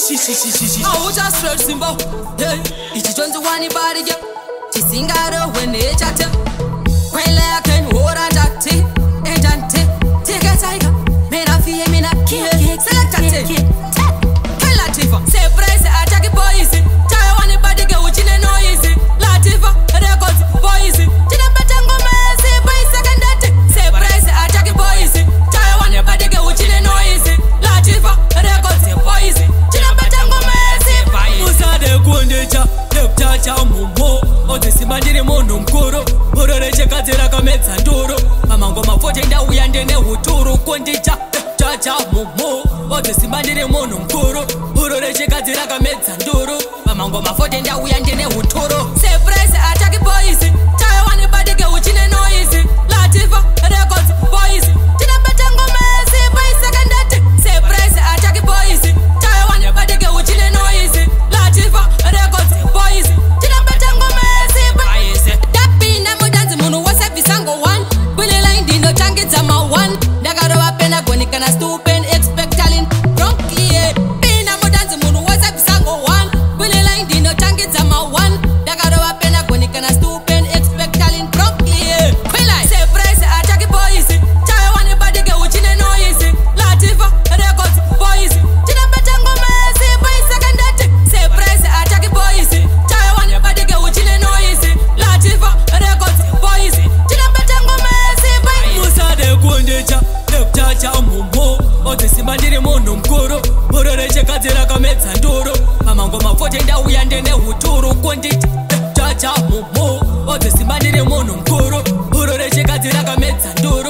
Oh, just auchasred simba ichichonziwanibarike chisingarehwene yechate kwaile yakenhora ndate endante tekasaika menafiye mena selektate kuticha nekutacha mhumbo odzisimba ndiri munhu mukuru buro rechekadzi rakamedza nduru pamango mafoti ndauya ndine huturu kundicha nekutacha mhumbo odzisimba ndiri munhu mukuru buro rechekadzi rakamedza nduru pamango mafoti ndauya ndine huturu ganas tú mungu otisimba ndiri munhu mukuru buro rechikadzi rakamedza nduru pamango mafoti ndauya ndine huturu kunditi chacha mumu otisimba ndiri munhu mukuru buro rechikadzi rakamedza nduru